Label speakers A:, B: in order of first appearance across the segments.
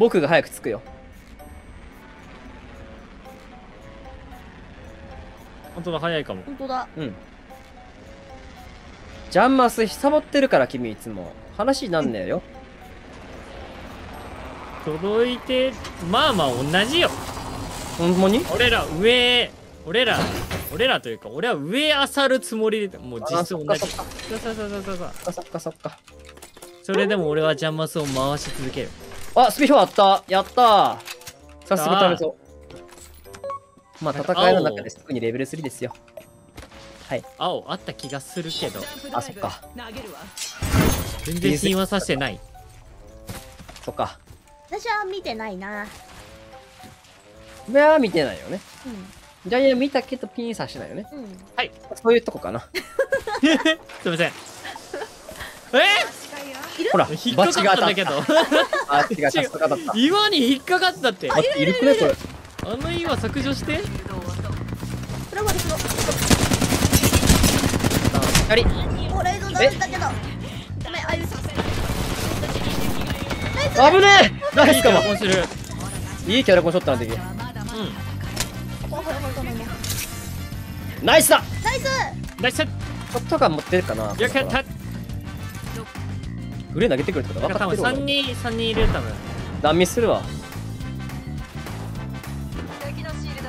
A: 僕が早く着くよ。
B: 本当だ早いかも。
C: 本当だ。
A: うん。ジャンマスサボってるから君いつも。話になんねえよ
B: 届いてまあまあ同じよ。
A: ほんまに？
B: 俺ら上俺ら俺らというか俺は上あさるつもりでもう実質同じ。
A: あそっか
B: そ
A: っか。そっかそっか。
B: それでも俺はジャンマスを回し続ける。
A: あスピードあった。やったー。さすが食べそう。まあ戦いの中ですぐにレベル3ですよ。はい。
B: 青あった気がするけど。
A: あそっか。
B: 全然神話させてない。
A: そっか
C: 私は見てないな。
A: いやー見てないよね。
C: う
A: ジャイアン見たけどピン刺してないよね。
C: ん。うん
A: そういうとこかな。
B: すいません。え？
A: ほら
B: 引っかかったんだけど。
A: あ違うさった。
B: 岩に引っかかったって。
A: あいるくねこれ。
B: あの岩削除して。
C: これは私の
A: 光。
C: おレイドダメだけど。ごめんあゆ
A: 危ねえナイスかも
B: い
A: いいキャラコンショットなんだけど
B: う
C: ほらほらほらほら
A: ナイスだ！
C: ナイス。
B: んナイス
A: ショットガン持ってるかな。
B: よかった
A: グレー投げてくるってこと？
B: 分
A: 分かってる
B: 3人3人いる多分。
A: 断密するわ。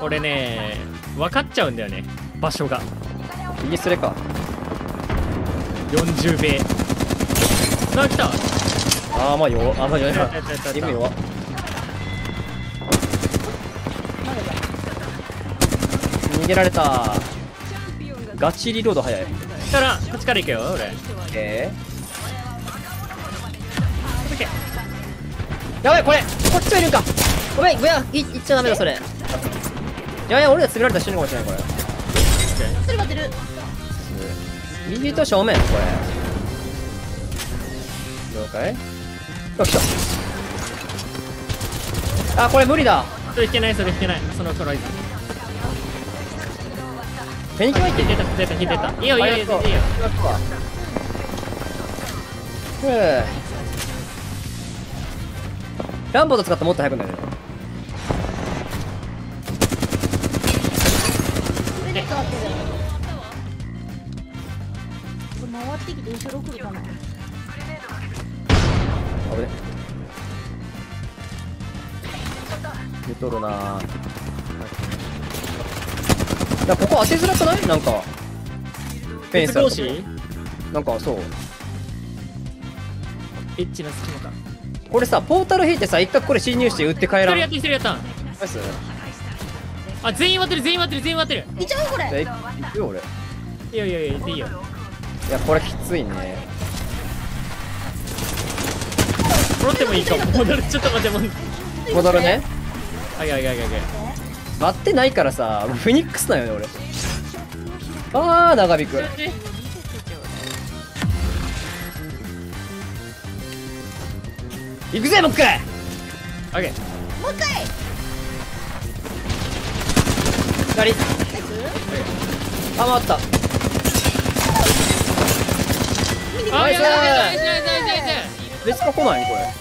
B: 俺ね分かっちゃうんだよね。場所が。
A: 右スレか。
B: 40米。な来た
A: あーまあよあまあよ
B: やったやったやった
A: 今弱逃げられた。ガチリロード早い。
B: したらこっちから行くよ俺。
A: え
B: オッケー。
A: ー、やばいこれこっちもいるんか。ごめんごめんいいっちゃダメだそれ。いやいや俺ら詰められたら死ぬかもしれないこれ。
C: それ待ってる。
A: 右と正面これ。了解あ来たあこれ無理だ。
B: それ引けないそれ引けない。そのトライ。ズ
A: フェニック入って
B: 引いてた引いてた引いてた。いいよいいよいいよ。いいよ
A: ふうランボード使ってもっと速くなる。
C: 回ってきて後ろ来るかな
A: 危ね。出とるな。ぁここ当てづらくない？なんか。フェンス
B: 同士
A: なんかそう。
B: エッチな隙間か。
A: これさポータル引いてさ一回これ侵入して撃って帰らん？
B: 一人やって一人やったあ全員割ってる全員割ってる全員割ってる。
C: いっちゃうこれ
A: い行くよ俺。い
B: いいよいいよいいよい
A: やこれきついね
B: 戻ってもいいかも。戻るちょっと待っても
A: 戻るね
B: はいはいはいはい。
A: 待ってないからさフェニックスだよね俺。ああ長引く。行くぜもう一回
B: オッケー。
C: もう一回。
A: 左あ回った。
B: あやばいやばいやばいやばい。
A: 別か来ない？これ。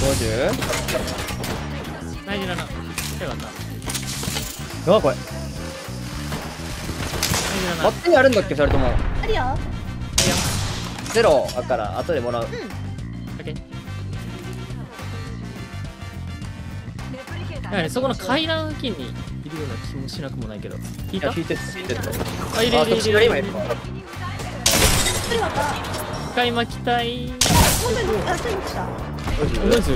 B: 50?77 よ
A: か
B: なた
A: うわこれこっちにあるんだっけそれとも。
C: あるよあるよ
A: ゼロ。だから後でもらう、
B: うん、だからね、そこの階段付近にいるような気もしなくもないけど。引いた？
A: 引いて引いて
B: あ、いるいるいる。
A: 今いる
B: か回巻きたい。
C: もう大丈夫した。
B: 大丈夫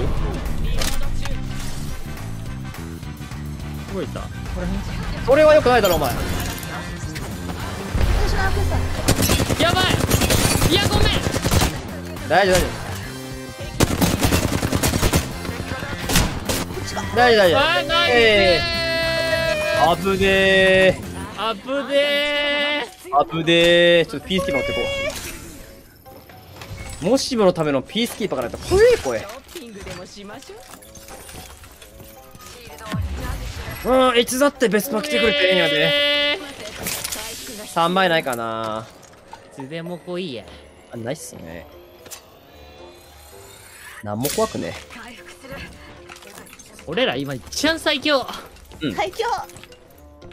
B: 動いた。
A: これそれはよくないだろお前。
B: やばい。いやごめん。
A: 大丈夫大丈夫。大丈夫大丈
B: 夫。あ、
A: え、あぶねー。
B: あぶねー。
A: あぶねー。ちょっとピースキー持ってこう。もしものためのピースキーパーがないと怖え声うんいつだってベスパ来てくれてええんやで。3枚ないかな。い
B: つでも来いや。
A: あないっすね。なんも怖くね。
B: 俺ら今一番最強。
C: 最強。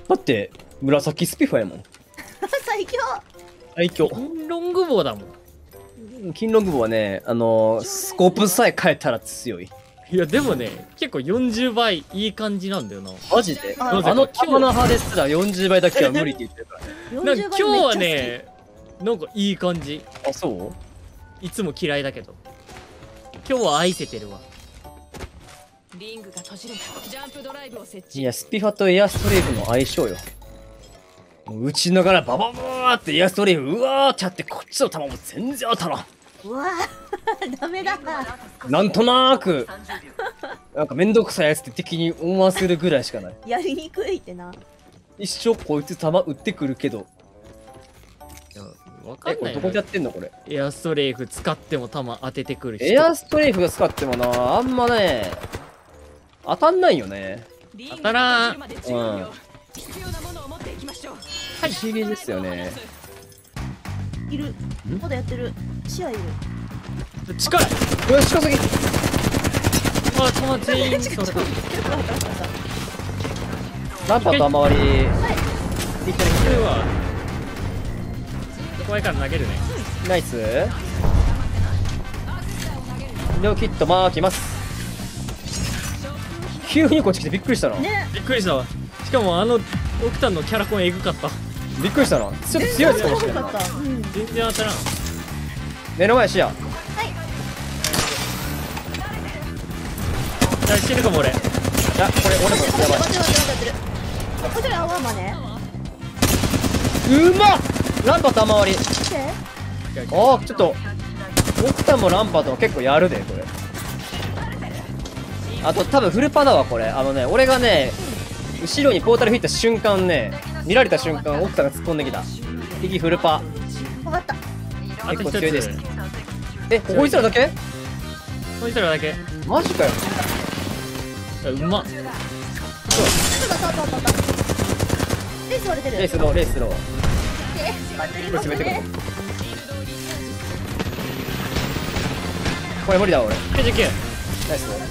A: だって紫スピファやもん。
C: 最強。
A: 最強。
B: ロングボウだもん
A: 金ロングボウはねあのースコープさえ変えたら強い
B: いやでもね結構40倍いい感じなんだよな
A: マジで
C: あ
A: あの玉の派ですら40倍だけは無理って言ってるから
B: なんか今日はねなんかいい感じ
A: あそう
B: いつも嫌いだけど今日は愛せてるわ
D: リングが閉じるジャンプドライブを設置
A: いやスピファとエアストレーフの相性よもう打ちながらババババーってエアストレーフうわーってやってこっちの球も全然当たらん。
C: うわーダメだ。
A: なんとなーくなんかめんどくさいやつって敵に思わせるぐらいしかない。
C: やりにくいってな。
A: 一生こいつ球打ってくるけど。
B: わか
A: えこれどこでやってんのこれ？
B: エアストレイフ使っても弾当ててくる人。
A: エアストレーフが使ってもなあんまね当たんないよね。
B: 当たらん。
D: が閉じるまで10秒必要なものを持っていきましょう
A: 不思議ですよね。
C: いる。まだやってる。シアいる。
B: 近い。
A: これ近すぎ。
B: あ弾全員それだ
A: ランパと周り。
B: い。けるわ怖いから投げるね。
A: ナイス。両キットマーきます。急にこっち来てびっくりしたな、
C: ね。
B: びっくりしたわ。しかもあのオクタンのキャラコンエグかった
A: びっくりしたな。ちょっと強いやつかもしれんな。い
B: 全然当たらん。
A: 目の前視野
B: じゃあ死ぬかも俺。
A: あこれ俺も。やばい。
C: こ
A: うまっ！ランパと周り。あーちょっと。奥田もランパとも結構やるでこれ。あと多分フルパだわこれ。あのね俺がね後ろにポータル吹いた瞬間ね見られた瞬間奥田が突っ込んできた。敵フルパ。
C: 分かった。
A: 結構強いです。えこいつらだけ？
B: こいつらだけ。
A: マジかよ。
B: あうまっ。
C: レース割れてる。
A: レースローレースロー
C: えバッテリー
A: これ詰めてく
C: ね
A: るこれ無理だ俺。
B: 99
A: ナイス。
B: 割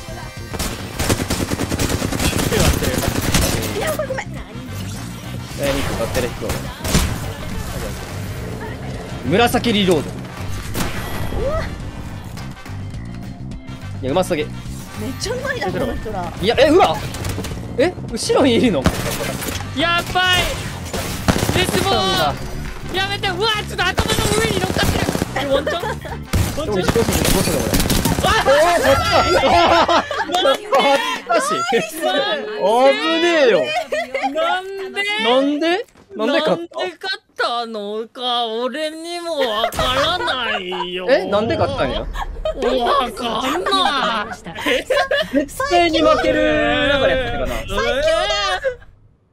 B: ってる
A: ヒットバッテリーヒット紫リロード。いやうますぎ。
C: めっちゃうまいなこの人ら。
A: いやえうわ。え後ろにいるの？
B: やばい。絶望。やめて。うわちょっと頭の上に乗っかってる。これ。ワンチャンワンチャン
A: どうするどうする俺恥ずかしい危ねえよ
B: なんで？
A: なんで？なんで勝っ
B: なんで勝ったのか俺にもわからないよ。
A: たえなんで勝ったんや？
B: わかんない。
A: 絶対に負ける流れやったかな。
B: 最強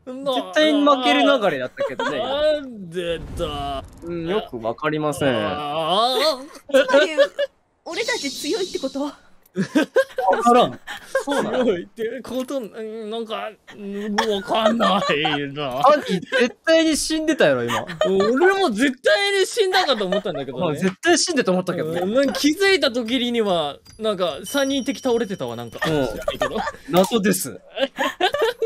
A: 絶対に負ける流れだったけどね。
B: なんでだ？
A: うんよくわかりません。
C: つまり俺たち強いってこと？
A: からん。そう
B: あ
A: なの？
B: ってことうんなんかうんわかんないな。
A: アンキ絶対に死んでたやろ今。
B: 俺も絶対に死んだかと思ったんだけどね。
A: 絶対死んでと思ったけどね。
B: 気づいた時にはなんか3人敵倒れてたわなんか。
A: うん。謎です